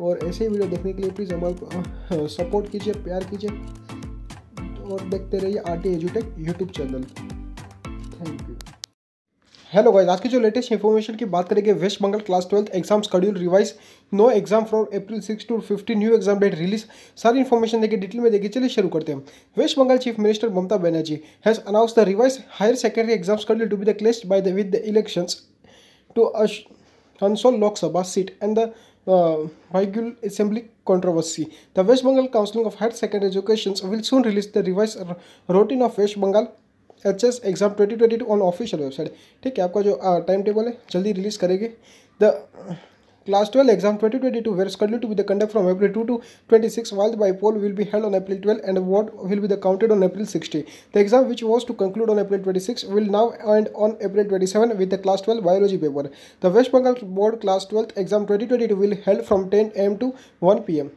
और ऐसे ही वीडियो देखने के लिए प्लीज़ हमारे सपोर्ट कीजिए प्यार कीजिए और देखते रहिए R T एजुटेक YouTube channel thank you hello guys आज की जो लेटेस्ट इन्फॉर्मेशन की बात करेंगे West Bengal class twelfth exam schedule revise no exam from April six to fifty new exam date release सारी इन्फॉर्मेशन देखिए डिटेल में देखिए चलिए शुरू करते हैं। West Bengal chief minister Mamata Banerjee has announce the revise higher secondary exam schedule to be the closed by the with the elections to Sabha seat and the uh, Vaigul Assembly controversy. The West Bengal Council of Higher Secondary Education will soon release the revised routine of West Bengal H S exam twenty twenty two on official website ठीक है आपका जो time table है जल्दी release करेगी the Class 12 exam 2022 were scheduled to be the conduct from April 2 to 26 while the bipoll will be held on April 12 and vote will be the counted on April 60. The exam which was to conclude on April 26 will now end on April 27 with the Class 12 biology paper. The West Bengal Board Class 12 exam 2022 will held from 10 am to 1 pm.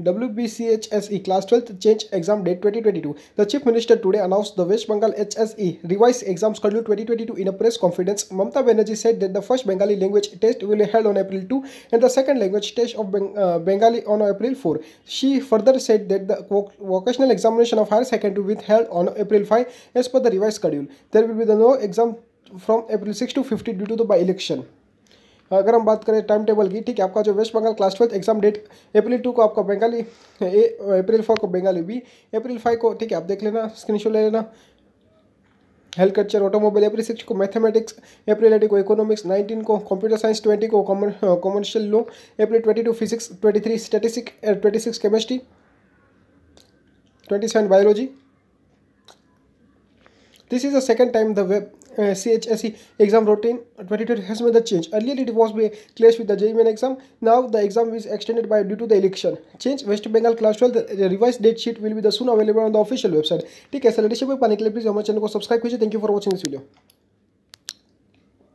WBCHSE Class 12th Change Exam Date 2022. The Chief Minister today announced the West Bengal HSE revised exam schedule 2022 in a press conference. Mamta Banerjee said that the first Bengali language test will be held on April 2 and the second language test of Beng uh, Bengali on April 4. She further said that the vocational examination of higher secondary will be held on April 5 as per the revised schedule. There will be the no exam from April 6 to 50 due to the by-election. अगर हम बात करें time table की ठीक है आपका जो West Bengal class twelfth exam date April two को आपका बंगाली ए अप्रैल फोर को बंगाली बी अप्रैल फाइव को ठीक है आप देख लेना स्क्रीन ले लेना। Health culture automobile April six को मैथमेटिक्स अप्रैल एटी को इकोनॉमिक्स नाइनटीन को कंप्यूटर साइंस ट्वेंटी को commercial law April twenty two physics twenty three statistic twenty six chemistry twenty seven biology is the second time the web uh, CHSE exam routine 2020 has made the change. Earlier it was clashed with the JEE main exam. Now the exam is extended by due to the election. Change West Bengal class 12 the revised date sheet will be the soon available on the official website. ठीक है sir latest पाने के लिए please हमारे channel को subscribe कीजिए thank you for watching this video